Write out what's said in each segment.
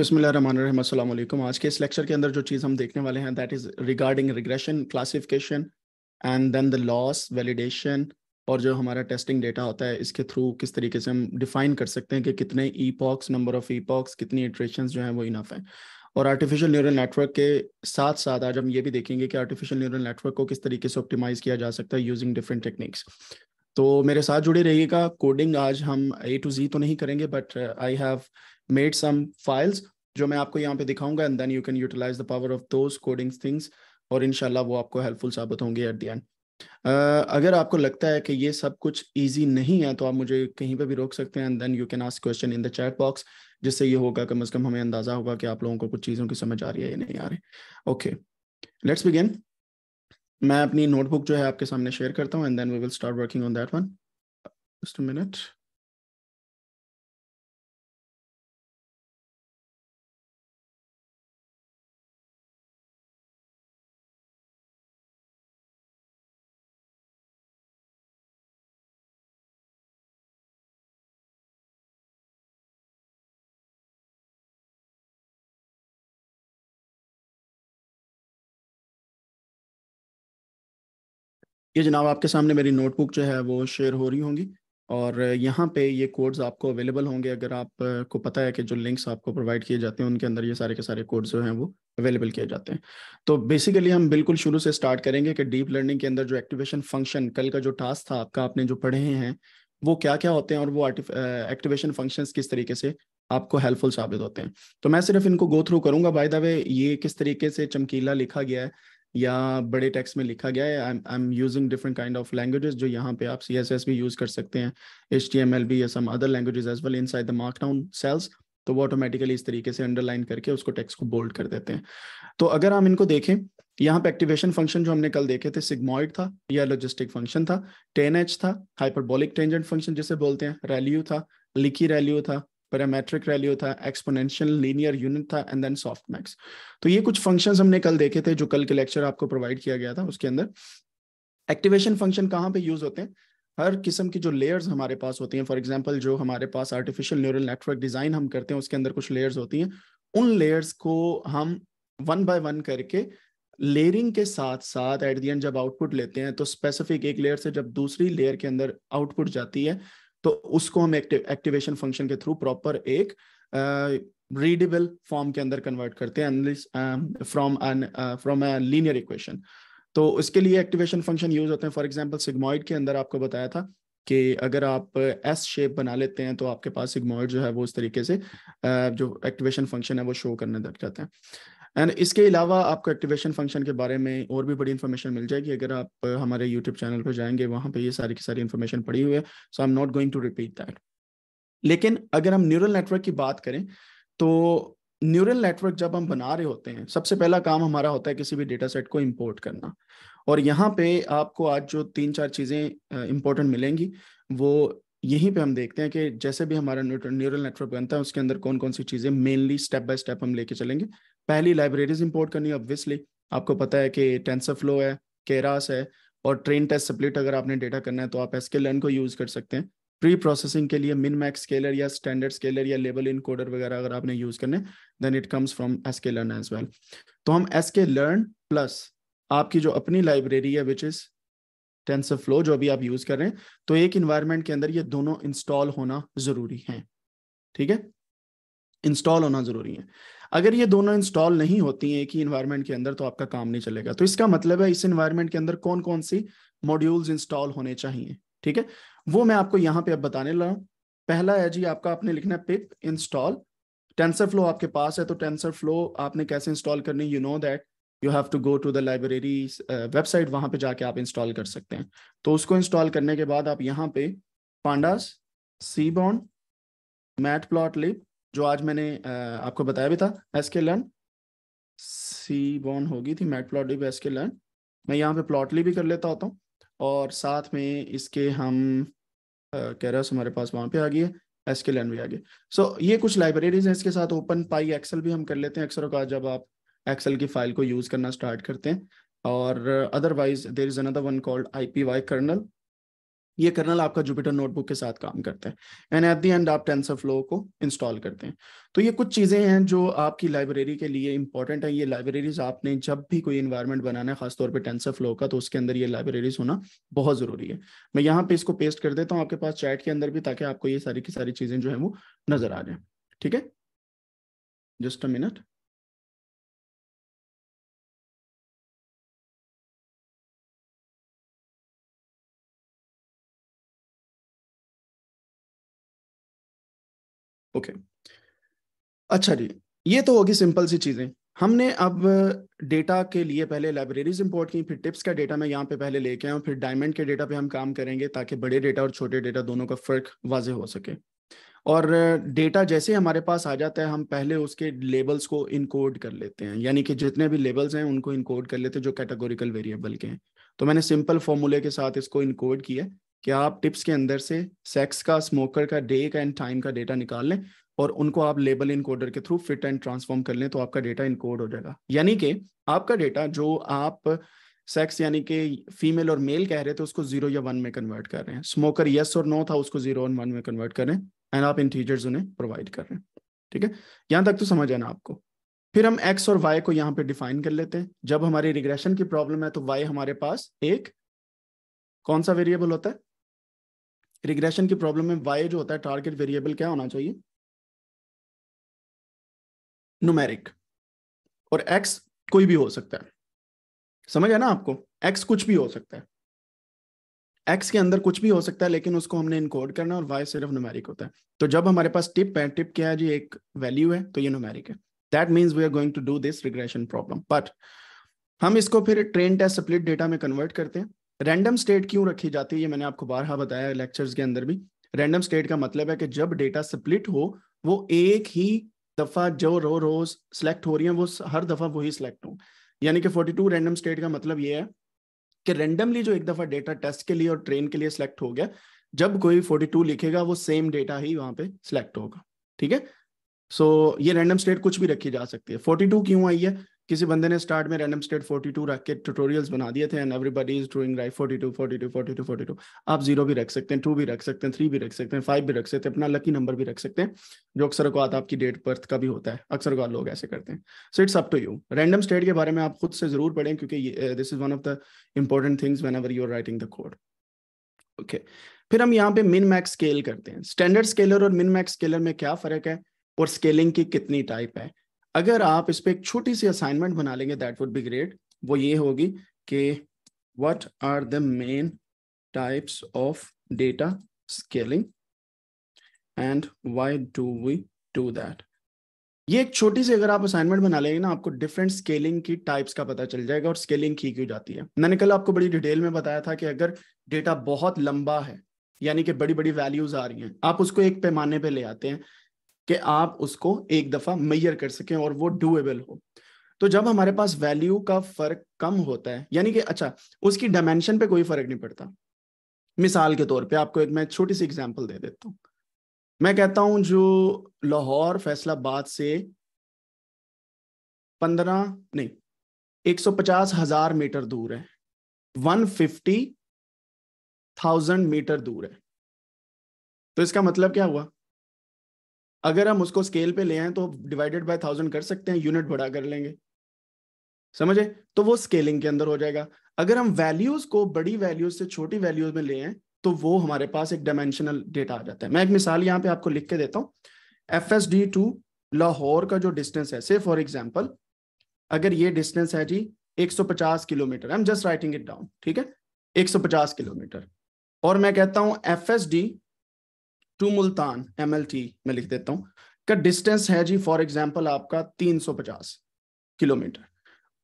बिस्मिल्लाहिर्रहमानिर्रहीम आज के इस लेक्चर के अंदर जो चीज़ हम देखने वाले हैं that is regarding regression classification and then the loss validation और जो हमारा टेस्टिंग डेटा होता है, इसके थ्रू किस तरीके से हम डिफाइन कर सकते हैं कि कितने epochs number of epochs कितनी इट्रेशन जो हैं वो इनफ है। और आर्टिफिशियल न्यूरल नेटवर्क के साथ साथ आज हम ये भी देखेंगे कि आर्टिफिशियल न्यूरल नेटवर्क को किस तरीके से ऑप्टिमाइज किया जा सकता है यूजिंग डिफरेंट टेक्निक्स तो मेरे साथ जुड़े रहिएगा। कोडिंग आज हम ए टू जी तो नहीं करेंगे but I have made some files जो मैं आपको यहाँ पे दिखाऊँगा and then you can utilise the power of those coding things और इनशाला वो आपको हेल्पफुल साबित होंगे एट द एंड अगर आपको लगता है कि ये सब कुछ ईजी नहीं है तो आप मुझे कहीं पे भी रोक सकते हैं and then you can ask question in the chat box जिससे ये होगा कम अज़ कम हमें अंदाज़ा होगा कि आप लोगों को कुछ चीज़ों की समझ आ रही है या नहीं आ रही ओके लेट्स बिगिन मैं अपनी नोटबुक जो है आपके सामने शेयर करता हूँ and then we will start working on that one just minute ये जनाब आपके सामने मेरी नोटबुक जो है वो शेयर हो रही होंगी और यहाँ पे ये कोड्स आपको अवेलेबल होंगे। अगर आपको पता है कि जो लिंक्स आपको प्रोवाइड किए जाते हैं, उनके अंदर ये सारे के सारे कोड्स जो हैं वो अवेलेबल किए जाते हैं। तो बेसिकली हम बिल्कुल शुरू से स्टार्ट करेंगे कि डीप लर्निंग के अंदर जो एक्टिवेशन फ़ंक्शन कल का जो टास्क था आपका, आपने जो पढ़े हैं, वो क्या क्या होते हैं और वो एक्टिवेशन फ़ंक्शन किस तरीके से आपको हेल्पफुल साबित होते हैं। तो मैं सिर्फ़ इनको गो थ्रू करूँगा। बाय द वे ये किस तरीके से चमकीला लिखा गया है या बड़े टेक्स्ट में लिखा गया है I am using different kind of languages जो यहाँ पे आप सी एस एस भी यूज़ कर सकते हैं एच टी एम एल भी या some other languages as well inside the markdown cells तो वो ऑटोमेटिकली इस तरीके से अंडरलाइन करके उसको टेक्स्ट को बोल्ड कर देते हैं। तो अगर हम इनको देखें, यहाँ पे एक्टिवेशन फ़ंक्शन जो हमने कल देखे थे सिग्मॉइड था, या लॉजिस्टिक फ़ंक्शन था टेन एच था हाइपरबोलिक टेंजेंट फ़ंक्शन जिसे बोलते हैं रैल्यू था लिकी रैल्यू था पैरामेट्रिक वैल्यू था एक्सपोनेंशियल लीनियर यूनिट था एंड देन सॉफ्ट मैक्स तो ये कुछ फ़ंक्शंस हमने कल देखे थे, जो कल के लेक्चर आपको प्रोवाइड किया गया था उसके अंदर। एक्टिवेशन फ़ंक्शन कहाँ पे यूज़ होते हैं? हर किस्म की जो लेयर्स हमारे पास होती हैं फॉर एग्जांपल जो हमारे पास आर्टिफिशियल न्यूरल नेटवर्क डिज़ाइन हम करते हैं, उसके अंदर कुछ लेयर्स होती हैं। उन लेयर्स को हम वन बाय वन करके लेयरिंग के साथ साथ एट दी एंड जब आउटपुट लेते हैं तो स्पेसिफिक एक लेयर से जब दूसरी लेयर के अंदर आउटपुट जाती है तो उसको हम एक्टिवेशन फ़ंक्शन के थ्रू प्रॉपर एक रीडेबल uh, फॉर्म के अंदर कन्वर्ट करते हैं फ्रॉम फ्रॉम लीनियर इक्वेशन तो उसके लिए एक्टिवेशन फ़ंक्शन यूज़ होते हैं। फॉर एग्जांपल सिग्मॉइड के अंदर आपको बताया था कि अगर आप एस शेप बना लेते हैं तो आपके पास सिग्मॉइड जो है वो इस तरीके से uh, जो एक्टिवेशन फ़ंक्शन है वो शो करने लग जाते हैं। एंड इसके अलावा आपको एक्टिवेशन फ़ंक्शन के बारे में और भी बड़ी इन्फॉर्मेशन मिल जाएगी। अगर आप हमारे यूट्यूब चैनल पर जाएँगे, वहाँ पे ये सारी की सारी इन्फॉर्मेशन पड़ी हुई है। So I am not going to repeat that लेकिन अगर हम न्यूरल नेटवर्क की बात करें तो न्यूरल नेटवर्क जब हम बना रहे होते हैं, सबसे पहला काम हमारा होता है किसी भी डेटा सेट को इम्पोर्ट करना। और यहाँ पे आपको आज जो तीन चार चीज़ें इंपॉर्टेंट मिलेंगी, वो यहीं पे हम देखते हैं कि जैसे भी हमारा न्यूरल नेटवर्क बनता है, उसके अंदर कौन कौन सी चीज़ें मेनली स्टेप बाय स्टेप हम लेके चलेंगे। पहली लाइब्रेरीज इंपोर्ट करनी ऑब्वियसली आपको पता है कि टेंसर फ्लो है केरास है, और ट्रेन टेस्ट स्प्लिट अगर आपने डेटा करना है तो आप एसके लर्न को यूज़ कर सकते हैं। प्री प्रोसेसिंग के लिए मिन मैक्स स्केलर या स्टैंडर्ड स्केलर या लेबल इन कोडर वगैरह अगर आपने यूज़ करने then it comes from S K learn as well तो हम एस के लर्न प्लस आपकी जो अपनी लाइब्रेरी है विच इज़ टेंसर फ्लो जो अभी आप यूज़ कर रहे हैं तो एक इन्वायरमेंट के अंदर ये दोनों इंस्टॉल होना ज़रूरी है। ठीक है? इंस्टॉल होना ज़रूरी है। अगर ये दोनों इंस्टॉल नहीं होती हैं एक ही इन्वायरमेंट के अंदर तो आपका काम नहीं चलेगा। तो इसका मतलब है, इस इन्वायरमेंट के अंदर कौन कौन सी मॉड्यूल्स इंस्टॉल होने चाहिए, ठीक है? वो मैं आपको यहाँ पे अब बताने लगा पहला है जी, आपका आपने लिखना है पिप इंस्टॉल टेंसर फ्लो आपके पास है तो टेंसर फ्लो आपने कैसे इंस्टॉल करनी you know that you have to go to the library website वहाँ पे जाके आप इंस्टॉल कर सकते हैं। तो उसको इंस्टॉल करने के बाद आप यहाँ पे pandas seaborn matplotlib जो आज मैंने आपको बताया भी था एस के लर्न, सी बॉन होगी थी, मैट प्लॉटली भी एस के लर्न। मैं यहाँ पे प्लॉटली भी कर लेता होता हूँ, और साथ में इसके हम कह रहे हमारे पास वहाँ पे आ गई है एस के लर्न भी आ गई सो ये कुछ लाइब्रेरीज हैं इसके साथ, ओपन पाई, एक्सेल भी हम कर लेते हैं अक्सर का जब आप एक्सेल की फ़ाइल को यूज़ करना स्टार्ट करते हैं। और otherwise there is another one called I P Y kernel ये कर्नल आपका जुपिटर नोटबुक के साथ काम करता है। एंड एट द एंड आप टेंसर फ्लो को इंस्टॉल करते हैं। तो ये कुछ चीज़ें हैं जो आपकी लाइब्रेरी के लिए इंपॉर्टेंट है। ये लाइब्रेरीज आपने जब भी कोई इन्वायरमेंट बनाना है, खासतौर पर टेंसर फ्लो का तो उसके अंदर ये लाइब्रेरीज होना बहुत ज़रूरी है। मैं यहाँ पे इसको पेस्ट कर देता हूँ आपके पास चैट के अंदर भी, ताकि आपको ये सारी की सारी चीज़ें जो है वो नज़र आ जाए। ठीक है? जस्ट अ मिनट ओके अच्छा जी, ये तो होगी सिंपल सी चीज़ें। हमने अब डेटा के लिए पहले लाइब्रेरीज इंपोर्ट की, फिर टिप्स का डेटा मैं यहाँ पे पहले लेके आऊँ फिर डायमंड के डेटा पे हम काम करेंगे ताकि बड़े डेटा और छोटे डेटा दोनों का फ़र्क वाजे हो सके। और डेटा जैसे हमारे पास आ जाता है, हम पहले उसके लेबल्स को इनकोड कर लेते हैं। यानी कि जितने भी लेबल्स हैं, उनको इनकोड कर लेते हैं जो कैटेगोरिकल वेरिएबल के हैं। तो मैंने सिंपल फॉर्मूले के साथ इसको इनकोड किया कि आप टिप्स के अंदर से सेक्स का स्मोकर का डे का एंड टाइम का डेटा निकाल लें और उनको आप लेबल इनकोडर के थ्रू फिट एंड ट्रांसफॉर्म कर लें तो आपका डेटा इनकोड हो जाएगा। यानी कि आपका डेटा जो आप सेक्स यानी कि फीमेल और मेल कह रहे थे उसको ज़ीरो या वन में कन्वर्ट कर रहे हैं। स्मोकर यस और नो था उसको ज़ीरो और वन में कन्वर्ट कर रहे हैं एंड आप इंटीजर्स उन्हें प्रोवाइड कर रहे हैं। ठीक है? यहाँ तक तो समझ आना आपको? फिर हम एक्स और वाई को यहाँ पे डिफाइन कर लेते हैं। जब हमारी रिग्रेशन की प्रॉब्लम है तो वाई हमारे पास एक कौन सा वेरिएबल होता है? रिग्रेशन की प्रॉब्लम में वाई जो होता है टारगेट वेरिएबल क्या होना चाहिए? नुमेरिक और एक्स कोई भी हो सकता है। समझ है ना आपको? एक्स कुछ भी हो सकता है। एक्स के अंदर कुछ भी हो सकता है, लेकिन उसको हमने इनकोड करना और वाई सिर्फ़ नुमेरिक होता है। तो जब हमारे पास टिप है टिप क्या है जी? एक वैल्यू है तो ये नुमेरिक है। That means we are going to do this regression problem but हम इसको फिर ट्रेन टेस्ट स्प्लिट डेटा में कन्वर्ट करते हैं। रैंडम स्टेट क्यों रखी जाती है? ये मैंने आपको बारहा बताया लेक्चर्स के अंदर भी। रैंडम स्टेट का मतलब है कि जब डेटा स्प्लिट हो वो एक ही दफ़ा जो रो रोज सिलेक्ट हो रही है वो हर दफ़ा वही सिलेक्ट हो। यानी कि 42 रैंडम स्टेट का मतलब ये है कि रैंडमली जो एक दफ़ा डेटा टेस्ट के लिए और ट्रेन के लिए सिलेक्ट हो गया जब कोई 42 लिखेगा वो सेम डेटा ही वहाँ पे सिलेक्ट होगा। ठीक है? सो so, ये रैंडम स्टेट कुछ भी रखी जा सकती है। 42 क्यों आई है? किसी बंदे ने स्टार्ट में रैंडम स्टेट 42 रख के ट्यूटोरियल्स बना दिए थे and everybody is doing right 42 42 42 42 आप ज़ीरो भी रख सकते हैं टू भी रख सकते हैं थ्री भी रख सकते हैं फाइव भी रख सकते हैं, अपना लकी नंबर भी रख सकते हैं, जो अक्सर को आपकी डेट बर्थ का भी होता है। अक्सर को लोग ऐसे करते हैं। So it's up to you random state के बारे में आप खुद से ज़रूर पढ़ें क्योंकि this is one of the important things whenever you are writing the code okay फिर हम यहाँ पे मिन मैक्स स्केल करते हैं। स्टैंडर्ड स्केलर और मिन मैक्स स्केलर में क्या फ़र्क है? और स्केलिंग की कितनी टाइप है? अगर आप इस पर एक छोटी सी असाइनमेंट बना लेंगे दैट वुड बी ग्रेट वो ये होगी कि what are the main types of data scaling and why do we do that ये एक छोटी सी अगर आप असाइनमेंट बना लेंगे ना, आपको डिफरेंट स्केलिंग की टाइप्स का पता चल जाएगा और स्केलिंग की क्यों जाती है। मैंने कल आपको बड़ी डिटेल में बताया था कि अगर डेटा बहुत लंबा है, यानी कि बड़ी बड़ी वैल्यूज़ आ रही हैं, आप उसको एक पैमाने पे ले आते हैं कि आप उसको एक दफ़ा मैयर कर सकें और वो डूएबल हो। तो जब हमारे पास वैल्यू का फ़र्क कम होता है, यानी कि अच्छा उसकी डायमेंशन पे कोई फ़र्क नहीं पड़ता। मिसाल के तौर पे आपको एक मैं छोटी सी एग्जांपल दे देता हूँ। मैं कहता हूँ जो लाहौर फैसलाबाद से पंद्रह, नहीं, एक सौ पचास हज़ार मीटर दूर है। वन फिफ्टी थाउज़ेंड मीटर दूर है। तो इसका मतलब क्या हुआ? अगर हम उसको स्केल पे ले आए तो डिवाइडेड बाय थाउज़ेंड कर सकते हैं यूनिट बड़ा कर लेंगे। समझे? तो वो स्केलिंग के अंदर हो जाएगा। अगर हम वैल्यूज़ को बड़ी वैल्यूज़ से छोटी वैल्यूज़ में ले आए तो वो हमारे पास एक डायमेंशनल डेटा आ जाता है। मैं एक मिसाल यहाँ पे आपको लिख के देता हूँ। F S D to Lahore का जो डिस्टेंस है से फॉर एग्ज़ाम्पल अगर ये डिस्टेंस है जी 150 kilometre I am just writing it down ठीक है? 150 किलोमीटर। और मैं कहता हूँ F S D to Multan M L T में लिख देता हूँ। का डिस्टेंस है जी फॉर एग्ज़ाम्पल आपका 350 किलोमीटर।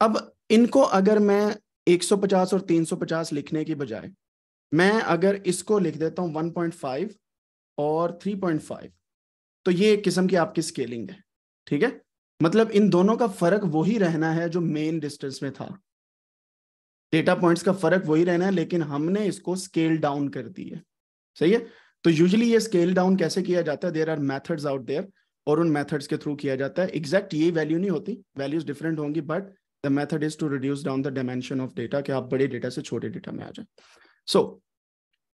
अब इनको अगर मैं 150 और 350 लिखने की बजाय, मैं अगर इसको लिख देता हूँ 1.5 और 3.5 तो ये एक किस्म की आपकी स्केलिंग है, ठीक है? मतलब इन दोनों का फ़र्क वही रहना है जो मेन डिस्टेंस में था। डेटा पॉइंट्स का फ़र्क वही रहना है, लेकिन हमने इसको स्केल डाउन कर दी है। सही है? तो यूजली ये स्केल डाउन कैसे किया जाता है? There are methods out there और उन मेथड्स के थ्रू किया जाता है। एग्जैक्ट ये वैल्यू नहीं होती वैल्यूज़ डिफरेंट होंगी but the method is to reduce down the dimension of data कि आप बड़े डेटा से छोटे डेटा में आ जाए। सो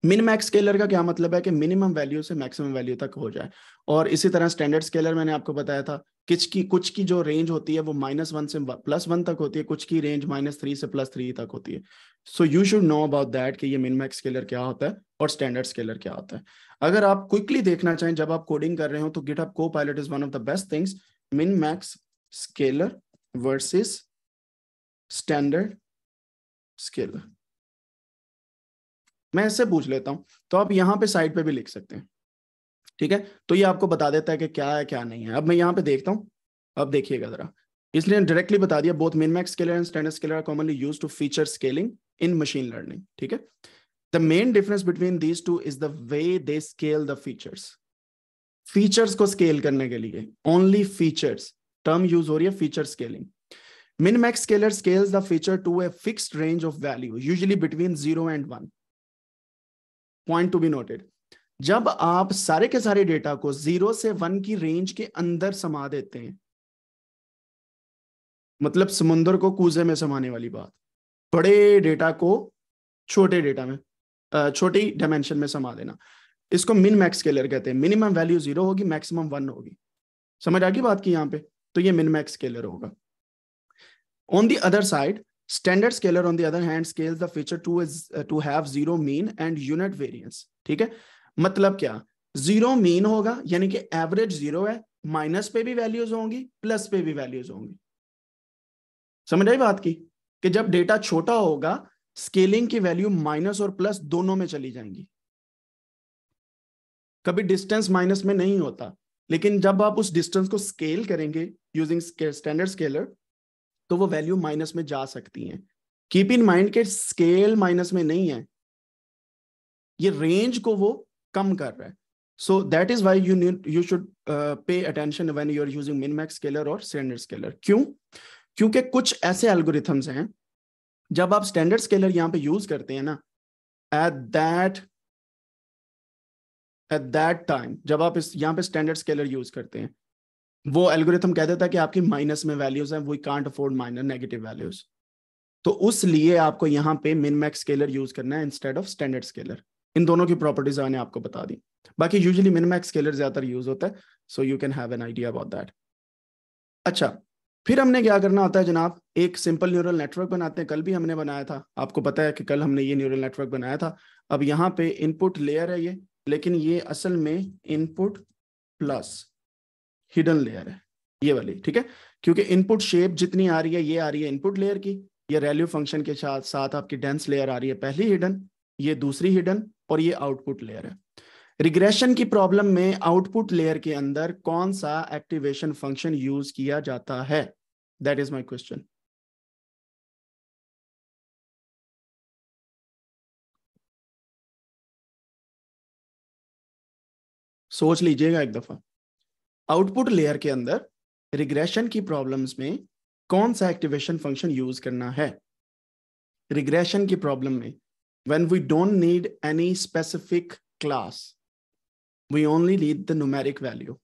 मिन मैक्स स्केलर का क्या मतलब है कि मिनिमम वैल्यू से मैक्सिमम वैल्यू तक हो जाए? और इसी तरह स्टैंडर्ड स्केलर मैंने आपको बताया था कुछ की कुछ की जो रेंज होती है वो माइनस वन से प्लस वन तक होती है, कुछ की रेंज माइनस थ्री से प्लस थ्री तक होती है। So you should know about that कि ये मिन मैक्स स्केलर क्या होता है और स्टैंडर्ड स्केलर क्या होता है। अगर आप क्विकली देखना चाहें, जब आप कोडिंग कर रहे हो तो GitHub Copilot is one of the best things min max scaler versus standard scaler मैं इससे पूछ लेता हूँ तो आप यहाँ पे साइड पे भी लिख सकते हैं। ठीक है? तो ये आपको बता देता है कि क्या है, क्या नहीं है। अब मैं यहाँ पे देखता हूँ। अब देखिएगा जरा। इसलिए डायरेक्टली बता दिया both min max scaler and standard scaler commonly use to feature scaling in machine learning ठीक है? The main difference between these two is the way they scale the features को स्केल करने के लिए ओनली फीचर्स टर्म यूज़ हो रही है feature scaling min max scaler scales the feature to a fixed range of value, usually between 0 and 1 point to be noted, जब आप सारे के सारे डेटा को ज़ीरो से वन की रेंज के अंदर समा देते हैं मतलब समुद्र को कूजे में समाने वाली बात बड़े डेटा को छोटे डेटा में छोटी डायमेंशन में समा देना। इसको मिन मैक्स स्केलर कहते हैं। मिनिमम वैल्यू ज़ीरो होगी मैक्सिमम वन होगी। समझ आ गई बात की यहाँ पे? तो ये मिन मैक्स स्केलर होगा। On the other side standard scaler on the other hand scales the feature to is to have zero mean and unit variance ठीक है? मतलब क्या? ज़ीरो मीन होगा, यानी कि एवरेज ज़ीरो है। माइनस पे भी वैल्यूज़ होंगी प्लस पे भी वैल्यूज़ होंगी। समझ आई बात की? कि जब डेटा छोटा होगा, स्केलिंग की वैल्यू माइनस और प्लस दोनों में चली जाएँगी। कभी डिस्टेंस माइनस में नहीं होता, लेकिन जब आप उस डिस्टेंस को स्केल करेंगे यूजिंग स्टैंडर्ड स्केलर तो वो वैल्यू माइनस में जा सकती हैं। कीप इन माइंड के स्केल माइनस में नहीं है। ये रेंज को वो कम कर रहा है। So that is why you need you should pay attention when you are using min max scaler और स्टैंडर्ड स्केलर क्यों? क्योंकि कुछ ऐसे एल्गोरिथम्स हैं, जब आप स्टैंडर्ड स्केलर यहाँ पे यूज़ करते हैं ना at that at that time जब आप इस, यहाँ पे स्टैंडर्ड स्केलर यूज़ करते हैं, वो एल्गोरिथम कह देता है कि आपकी माइनस में वैल्यूज़ हैं we can't afford minor negative values तो उस लिए आपको यहाँ पे मिन मैक्स स्केलर यूज़ करना है इंस्टेड ऑफ़ स्टैंडर्ड स्केलर इन दोनों की प्रॉपर्टीज़ मैंने आपको बता दी। बाकी यूजुअली मिनमैक्स स्केलर ज़्यादातर यूज़ होता है so you can have an idea about that अच्छा फिर हमने क्या करना होता है जनाब? एक सिंपल न्यूरल नेटवर्क बनाते हैं। कल भी हमने बनाया था। आपको पता है कि कल हमने ये न्यूरल नेटवर्क बनाया था। अब यहाँ पे इनपुट लेयर है ये, लेकिन ये असल में इनपुट प्लस हिडन लेयर है। ये वाली, ठीक है? क्योंकि इनपुट शेप जितनी आ रही है, ये आ रही है इनपुट लेयर की। ये रैल्यू फ़ंक्शन के साथ साथ आपकी डेंस लेयर आ रही है, पहली हिडन ये दूसरी हिडन और ये आउटपुट लेयर है। रिग्रेशन की प्रॉब्लम में आउटपुट लेयर के अंदर कौन सा एक्टिवेशन फ़ंक्शन यूज़ किया जाता है? दैट इज़ माई क्वेश्चन सोच लीजिएगा एक दफ़ा। आउटपुट लेयर के अंदर रिग्रेशन की प्रॉब्लम्स में कौन सा एक्टिवेशन फ़ंक्शन यूज़ करना है? रिग्रेशन की प्रॉब्लम में when we don't need any specific class, we only need the numeric value.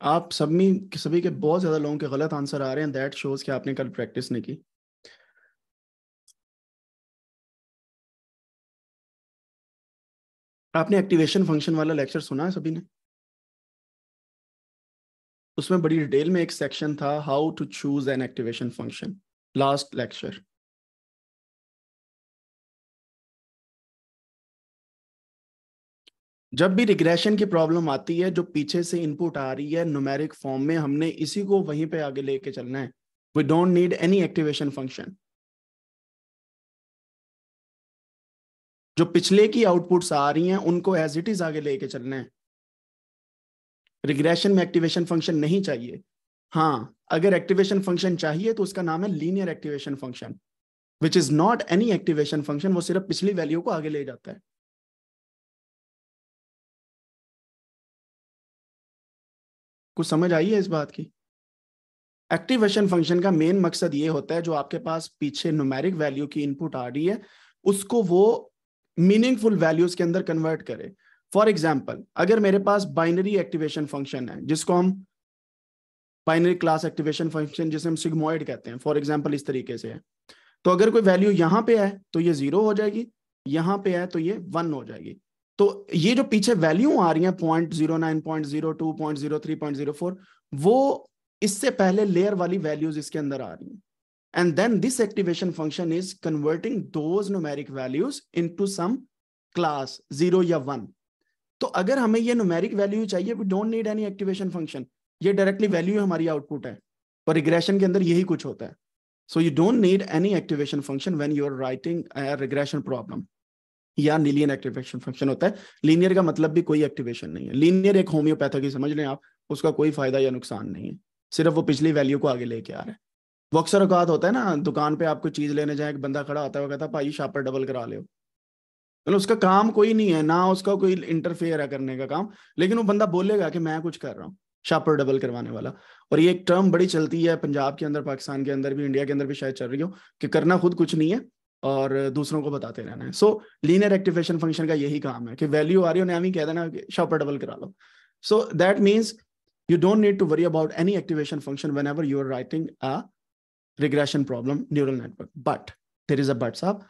आप सभी सभी के बहुत ज़्यादा लोगों के गलत आंसर आ रहे हैं दैट शोज़ कि आपने कल प्रैक्टिस नहीं की आपने एक्टिवेशन फ़ंक्शन वाला लेक्चर सुना है सभी ने? उसमें बड़ी डिटेल में एक सेक्शन था how to choose an activation function last lecture जब भी रिग्रेशन की प्रॉब्लम आती है, जो पीछे से इनपुट आ रही है न्यूमेरिक फॉर्म में हमने इसी को वहीं पे आगे लेके चलना है. We don't need any activation function जो पिछले की आउटपुट्स आ रही हैं, उनको एज इट इज़ आगे लेके चलना है। रिग्रेशन में एक्टिवेशन फ़ंक्शन नहीं चाहिए। हाँ अगर एक्टिवेशन फ़ंक्शन चाहिए तो उसका नाम है linear activation function which is not any activation function वो सिर्फ़ पिछली वैल्यू को आगे ले जाता है। कुछ समझ आई है इस बात की? एक्टिवेशन फ़ंक्शन का मेन मकसद ये होता है, जो आपके पास पीछे न्यूमेरिक वैल्यू की इनपुट आ रही है, उसको वो मीनिंगफुल वैल्यूज़ के अंदर कन्वर्ट करे। फॉर एग्ज़ाम्पल अगर मेरे पास बाइनरी एक्टिवेशन फ़ंक्शन है, जिसको हम बाइनरी क्लास एक्टिवेशन फ़ंक्शन जिसे हम सिग्मोइड कहते हैं फॉर एग्ज़ाम्पल इस तरीके से है। तो अगर कोई वैल्यू यहाँ पे है तो ये ज़ीरो हो जाएगी। यहाँ पे है तो ये वन हो जाएगी। तो ये जो पीछे वैल्यू आ रही है point zero nine point zero two point zero three point zero four वो इससे पहले लेयर वाली वैल्यूज़ इसके अंदर आ रही हैं। And then this activation function is converting those numeric values into some class zero या वन तो अगर हमें ये न्यूमेरिक वैल्यू चाहिए we don't need any activation function ये डायरेक्टली वैल्यू हमारी आउटपुट है और रिग्रेशन के अंदर यही कुछ होता है. So you don't need any activation function when you are writing regression problem या लीनियर एक्टिवेशन फ़ंक्शन होता है। लीनियर का मतलब भी कोई एक्टिवेशन नहीं है। लीनियर एक होम्योपैथी समझ लें आप, उसका कोई फ़ायदा या नुकसान नहीं है। सिर्फ़ वो पिछली वैल्यू को आगे लेके आ रहा है। वो अक्सर औकात होता है ना, दुकान पे आपको चीज़ लेने जाए, एक बंदा खड़ा होता है, वो कहता है, भाई, शापर डबल करा ले मतलब उसका काम कोई नहीं है, ना उसका कोई इंटरफेयर है करने का काम, लेकिन वो बंदा बोलेगा कि मैं कुछ कर रहा हूँ, शापर डबल करवाने वाला। और ये एक टर्म बड़ी चलती है, पंजाब के अंदर, पाकिस्तान के अंदर भी, इंडिया के अंदर भी शायद चल रही हो, कि करना खुद कुछ नहीं है और दूसरों को बताते रहना है। सो लीनियर एक्टिवेशन फ़ंक्शन का यही काम है कि वैल्यू आ रही हो, नया कह देना शापर डबल करा लो। So that means you don't need to worry about any activation function activation ever you are writing a regression problem, neural network. But, there is a but साहब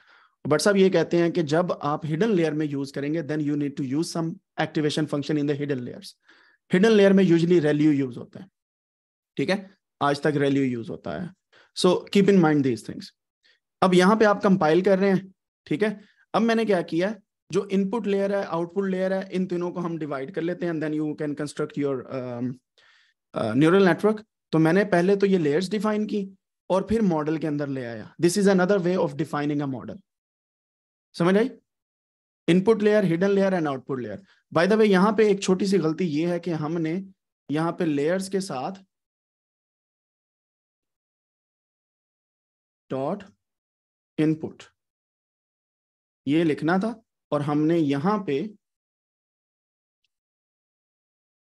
बट साहब ये कहते हैं कि जब आप हिडन लेयर में यूज़ करेंगे then you need to use some activation function in the hidden layers hidden layer में यूजली रेल्यू यूज़ होता है। ठीक है? आज तक रेल्यू यूज़ होता है। So keep in mind these things अब यहाँ पे आप कंपाइल कर रहे हैं। ठीक है? अब मैंने क्या किया जो इनपुट लेयर है आउटपुट लेयर है, इन तीनों को हम डिवाइड कर लेते हैं then you can construct your neural network तो मैंने पहले तो ये लेयर्स डिफाइन की। और फिर मॉडल के अंदर ले आया। This is another way of defining a model समझ आई? Input layer hidden layer and output layer by the way यहाँ पे एक छोटी सी गलती ये है कि हमने यहाँ पे लेयर्स के साथ डॉट इनपुट ये लिखना था और हमने यहाँ पे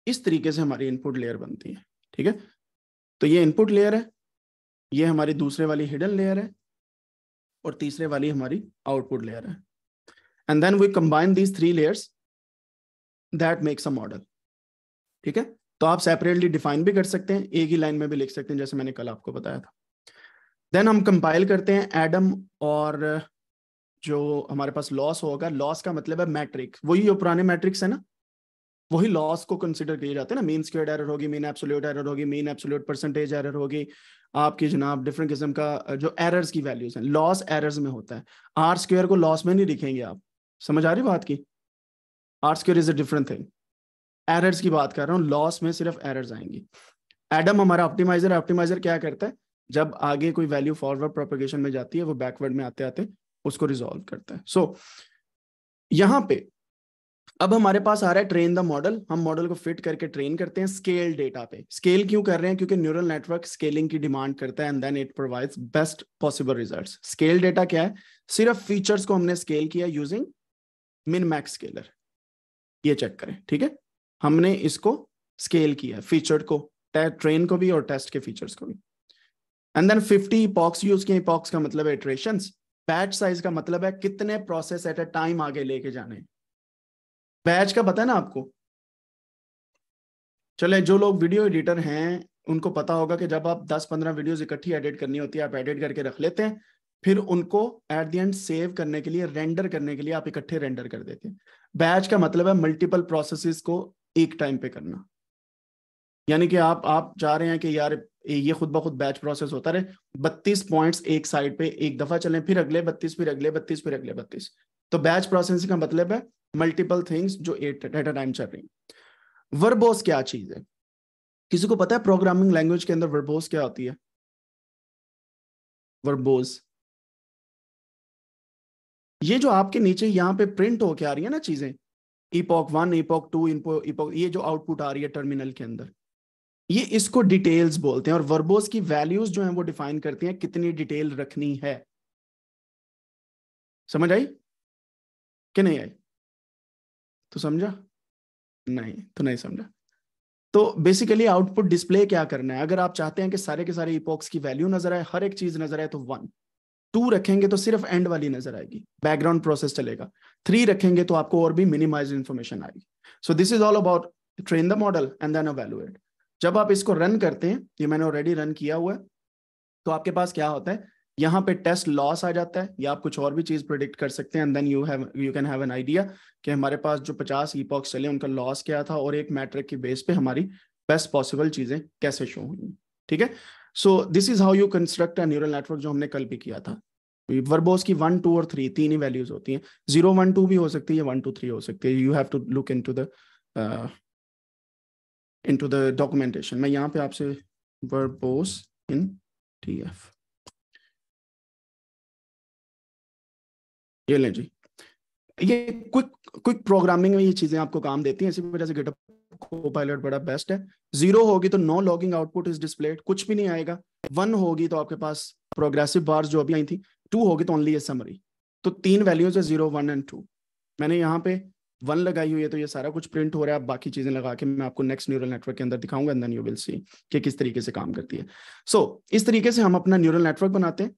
इस तरीके से हमारी इनपुट लेयर बनती है। ठीक है? तो ये इनपुट लेयर है। ये हमारी दूसरे वाली हिडन लेयर है और तीसरे वाली हमारी आउटपुट लेयर है। And then we combine these three layers that makes a model ठीक है? तो आप सेपरेटली डिफाइन भी कर सकते हैं, एक ही लाइन में भी लिख सकते हैं, जैसे मैंने कल आपको बताया था। देन हम कंपाइल करते हैं एडम और, जो हमारे पास लॉस होगा। लॉस का मतलब है मैट्रिक वही जो पुराने मैट्रिक्स है ना वही लॉस को कंसिडर किए जाते हैं ना। मीन स्क्वेयर एरर होगी मीन एब्सोल्यूट एरर होगी मीन एब्सोल्यूट परसेंटेज एरर होगी। आपकी जनाब डिफरेंट किस्म का जो एरर्स की वैल्यूज़ हैं लॉस एरर्स में होता है। आर स्क्वेयर को लॉस में नहीं लिखेंगे आप। समझ आ रही बात की? R square is a different thing errors की बात कर रहा हूँ लॉस में सिर्फ़ एरर्स आएँगी। एडम हमारा ऑप्टिमाइजर ऑप्टिमाइजर क्या करता है? जब आगे कोई वैल्यू फॉरवर्ड प्रोपोगेशन में जाती है वो बैकवर्ड में आते आते उसको रिजोल्व करता है। सो so, यहाँ पे अब हमारे पास आ रहा है ट्रेन द मॉडल हम मॉडल को फिट करके ट्रेन करते हैं स्केल डेटा पे। स्केल क्यों कर रहे हैं? क्योंकि न्यूरल नेटवर्क स्केलिंग की डिमांड करता है and then it provides best possible results scale data क्या है? सिर्फ़ फीचर्स को हमने स्केल किया यूजिंग मिन मैक्स स्केलर ये चेक करें, ठीक है? हमने इसको स्केल किया फीचर को ट्रेन को भी और टेस्ट के फीचर्स को भी। एंड देन 50 पॉक्स यूज़ किए पॉक्स का मतलब है इटरेशंस बैच साइज़ का मतलब है कितने प्रोसेस एट अ टाइम आगे लेके जाने। बैच का पता है ना आपको? चले, जो लोग वीडियो एडिटर हैं, उनको पता होगा कि जब आप 10-15 वीडियोस इकट्ठी एडिट करनी होती है, आप एडिट करके रख लेते हैं, फिर उनको एट द एंड सेव करने के लिए रेंडर करने के लिए आप इकट्ठे रेंडर कर देते हैं। बैच का मतलब है मल्टीपल प्रोसेसेस को एक टाइम पे करना। यानी कि आप आप चाह रहे हैं कि यार, ये खुद ब खुद बैच प्रोसेस होता रहे, बत्तीस पॉइंट्स एक साइड पे एक दफ़ा चलें, फिर अगले बत्तीस, फिर अगले बत्तीस, फिर अगले बत्तीस। तो बैच प्रोसेसिंग का मतलब है मल्टीपल थिंग्स जो एट टाइम चल रही वर्बोस क्या चीज़ है? किसी को पता है प्रोग्रामिंग लैंग्वेज के अंदर वर्बोस क्या होती है? वर्बोस ये जो आपके नीचे यहाँ पे प्रिंट होके आ रही है ना चीज़ें epoch one epoch two epoch ये जो आउटपुट आ रही है टर्मिनल के अंदर, ये इसको डिटेल्स बोलते हैं और वर्बोस की वैल्यूज़ जो हैं वो डिफाइन करती हैं कितनी डिटेल रखनी है। समझ आई? कि नहीं आई? तो समझा? नहीं तो नहीं समझा। तो बेसिकली आउटपुट डिस्प्ले क्या करना है? अगर आप चाहते हैं कि सारे के सारे इपॉक्स की वैल्यू नज़र आए, हर एक चीज़ नज़र आए तो वन टू रखेंगे तो सिर्फ़ एंड वाली नज़र आएगी। बैकग्राउंड प्रोसेस चलेगा। थ्री रखेंगे तो आपको और भी मिनिमाइज इन्फॉर्मेशन आएगी। So this is all about train the model and then evaluate जब आप इसको रन करते हैं, ये मैंने ऑलरेडी रन किया हुआ है तो आपके पास क्या होता है? यहाँ पे टेस्ट लॉस आ जाता है, या आप कुछ और भी चीज़ प्रिडिक्ट कर सकते हैं and then you have you can have an idea कि हमारे पास जो 50 ईपॉक्स चले, उनका लॉस क्या था, और एक मैट्रिक की बेस पे हमारी बेस्ट पॉसिबल चीज़ें कैसे शो हुई, ठीक है? So this is how you construct a neural network जो हमने कल भी किया था। वर्बोस की वन टू और थ्री तीन ही वैल्यूज़ होती हैं। ज़ीरो वन टू भी हो सकती है वन टू थ्री हो सकती है। You have to look into the into the documentation मैं यहाँ पे आपसे वर्बोस इन टी एफ़ ये लें जी। ये क्विक क्विक प्रोग्रामिंग में ये चीज़ें आपको काम देती हैं इसी वजह से गिटअप को पायलट बड़ा बेस्ट है। ज़ीरो होगी तो no logging output is displayed कुछ भी नहीं आएगा। वन होगी तो आपके पास प्रोग्रेसिव बार्स जो अभी आई थी टू होगी तो ओनली ए समरी तो तीन वैल्यूज़ है ज़ीरो वन एंड टू मैंने यहाँ पे वन लगाई हुई है तो ये सारा कुछ प्रिंट हो रहा है। अब बाकी चीज़ें लगा के मैं आपको नेक्स्ट न्यूरल नेटवर्क के अंदर दिखाऊँगा and then you will see कि किस तरीके से काम करती है। सो so, इस तरीके से हम अपना न्यूरल नेटवर्क बनाते हैं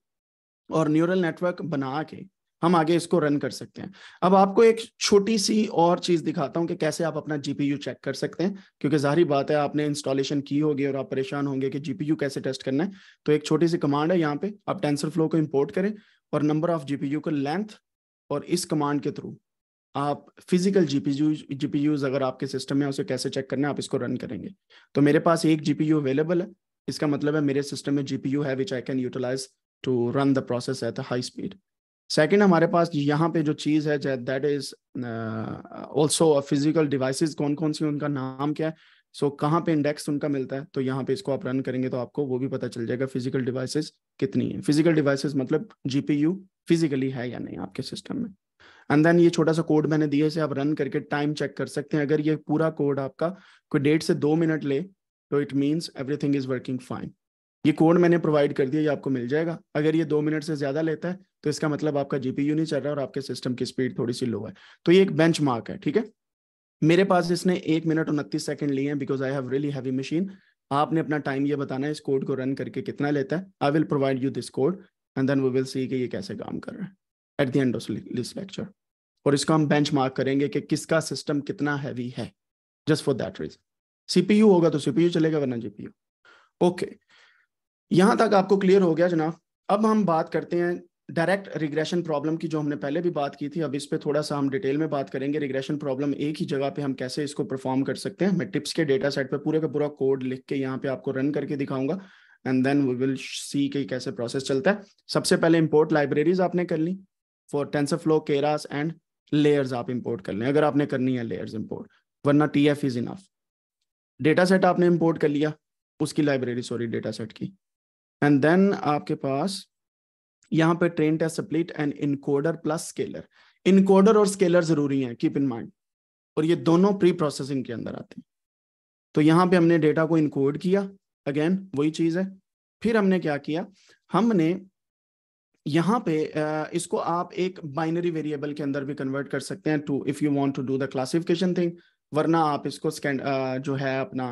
और न्यूरल नेटवर्क बना के हम आगे इसको रन कर सकते हैं। अब आपको एक छोटी सी और चीज़ दिखाता हूँ कि कैसे आप अपना जीपीयू चेक कर सकते हैं, क्योंकि ज़ाहिर बात है, आपने इंस्टॉलेशन की होगी और आप परेशान होंगे कि जीपीयू कैसे टेस्ट करना है। तो एक छोटी सी कमांड है यहाँ पे, आप टेंसर फ्लो को इम्पोर्ट करें और नंबर ऑफ़ जीपीयू को लेंथ और इस कमांड के थ्रू आप फ़िज़िकल जीपीयू जीपीयूज अगर आपके सिस्टम में उसे कैसे चेक करना है, आप इसको रन करेंगे। तो मेरे पास एक जीपीयू अवेलेबल है, इसका मतलब है मेरे सिस्टम में जीपीयू है which I can utilize to run the process at high speed second हमारे पास यहाँ पे जो चीज़ है that is also physical devices कौन कौन सी उनका नाम क्या है? सो so, कहाँ पे इंडेक्स उनका मिलता है? तो यहाँ पे इसको आप रन करेंगे तो आपको वो भी पता चल जाएगा फ़िज़िकल डिवाइसेस कितनी है। फ़िज़िकल डिवाइसेस मतलब जीपीयू फिजिकली है या नहीं आपके सिस्टम में। एंड देन ये छोटा सा कोड मैंने दिया इसे आप रन करके टाइम चेक कर सकते हैं। अगर ये पूरा कोड आपका कोई डेढ़ से दो मिनट ले तो it means everything is working fine ये कोड मैंने प्रोवाइड कर दिया, ये आपको मिल जाएगा। अगर ये दो मिनट से ज़्यादा लेता है तो इसका मतलब आपका जीपीयू नहीं चल रहा और आपके सिस्टम की स्पीड थोड़ी सी लो है। तो ये एक बेंच मार्क है, ठीक है? मेरे पास इसने एक मिनट उनतीस सेकंड लिए हैं because I have really heavy machine आपने अपना टाइम ये बताना है, इस कोड को रन करके कितना लेता है। I will provide you this code and then we will see कि ये कैसे काम कर रहा है at the end of this lecture और इसको हम बेंच मार्क करेंगे कि किसका सिस्टम कितना हैवी है just for that reason CPU होगा तो सीपीयू चलेगा, वरना जीपीयू ओके okay. यहाँ तक आपको क्लियर हो गया जनाब। अब हम बात करते हैं डायरेक्ट रिग्रेशन प्रॉब्लम की जो हमने पहले भी बात की थी। अब इस पे थोड़ा सा हम डिटेल में बात करेंगे। रिग्रेशन प्रॉब्लम एक ही जगह पे हम कैसे इसको परफॉर्म कर सकते हैं? मैं टिप्स के डेटा सेट पे पूरे का पूरा कोड लिख के यहाँ पे आपको रन करके दिखाऊँगा and then we will see कि कैसे प्रोसेस चलता है। सबसे पहले इम्पोर्ट लाइब्रेरीज आपने कर ली। For TensorFlow Keras and layers आप इम्पोर्ट कर लें। अगर आपने करनी है लेयर्स इम्पोर्ट वरना TF is enough data set आपने इम्पोर्ट कर लिया। उसकी लाइब्रेरी सॉरी डेटा सेट की। एंड देन आपके पास यहाँ पे train test split and encoder plus scaler encoder और स्केलर ज़रूरी है कीप इन माइंड और ये दोनों प्री प्रोसेसिंग के अंदर आते हैं। तो यहाँ पे हमने डेटा को इनकोड किया। अगेन वही चीज़ है। फिर हमने क्या किया? हमने यहाँ पे इसको आप एक बाइनरी वेरिएबल के अंदर भी कन्वर्ट कर सकते हैं to if you want to do the classification thing वरना आप इसको जो है अपना,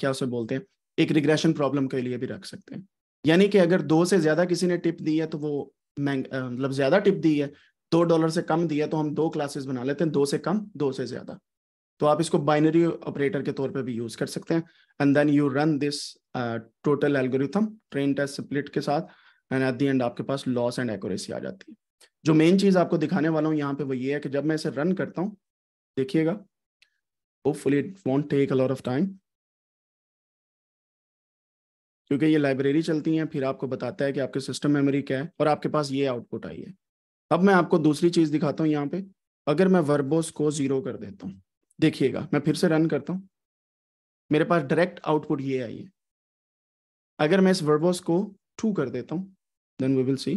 क्या उसे बोलते हैं? एक रिग्रेशन प्रॉब्लम के लिए भी रख सकते हैं। यानी कि अगर दो से ज़्यादा किसी ने टिप दी है तो वो मतलब ज़्यादा टिप दी है, दो डॉलर से कम दिया तो हम दो क्लासेस बना लेते हैं, दो से कम, दो से ज़्यादा। तो आप इसको बाइनरी ऑपरेटर के तौर पे भी यूज़ कर सकते हैं। And then you run this total algorithm train test split के साथ एंड एट दी एंड आपके पास लॉस एंड एक्यूरेसी आ जाती है। जो मेन चीज़ आपको दिखाने वाला हूँ यहाँ पे वो ये है कि जब मैं इसे रन करता हूँ, देखिएगा hopefully it won't take a lot of time क्योंकि ये लाइब्रेरी चलती हैं फिर आपको बताता है कि आपके सिस्टम मेमोरी क्या है और आपके पास ये आउटपुट आई है। अब मैं आपको दूसरी चीज़ दिखाता हूँ यहाँ पे। अगर मैं वर्बोस को ज़ीरो कर देता हूँ देखिएगा मैं फिर से रन करता हूँ। मेरे पास डायरेक्ट आउटपुट ये आई है। अगर मैं इस वर्बोस को टू कर देता हूँ then we will see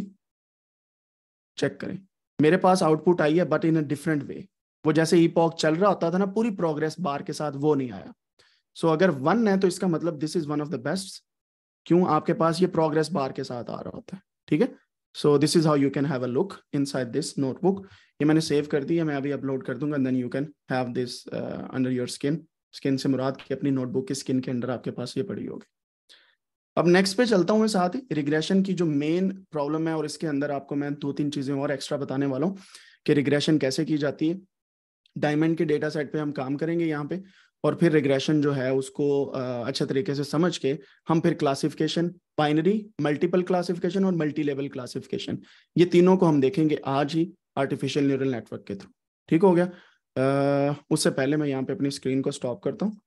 check करें। मेरे पास आउटपुट आई है but in a different way वो जैसे ई पॉक चल रहा होता था ना पूरी प्रोग्रेस बार के साथ वो नहीं आया। सो so, अगर वन है तो इसका मतलब this is one of the best क्यों आपके पास ये प्रोग्रेस बार के साथ आ रहा होता है? ठीक है? So this is how you can have a look inside this notebook ये मैंने सेव कर दी है मैं अभी अपलोड कर दूँगा then you can have this under your skin skin से मुराद की अपनी नोटबुक की स्किन के अंदर आपके पास ये पड़ी होगी। अब नेक्स्ट पे चलता हूँ मैं साथ ही। रिग्रेशन की जो मेन प्रॉब्लम है, और इसके अंदर आपको मैं दो तीन चीज़ें और एक्स्ट्रा बताने वाला हूँ कि रिग्रेशन कैसे की जाती है। डायमंड के डेटा सेट पे हम काम करेंगे यहाँ पे। और फिर रिग्रेशन जो है उसको अच्छे तरीके से समझ के हम फिर क्लासिफिकेशन बाइनरी मल्टीपल क्लासिफिकेशन और मल्टी लेवल क्लासिफिकेशन ये तीनों को हम देखेंगे आज ही आर्टिफिशियल न्यूरल नेटवर्क के थ्रू ठीक हो गया? उससे पहले मैं यहाँ पे अपनी स्क्रीन को स्टॉप करता हूँ।